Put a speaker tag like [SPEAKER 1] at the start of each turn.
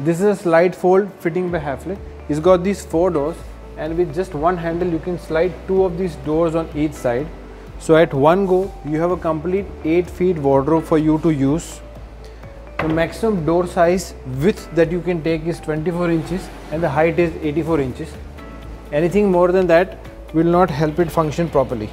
[SPEAKER 1] This is a slide fold fitting by Hafele. It's got these four doors and with just one handle you can slide two of these doors on each side. So at one go you have a complete 8 feet wardrobe for you to use. The maximum door size width that you can take is 24 inches and the height is 84 inches. Anything more than that will not help it function properly.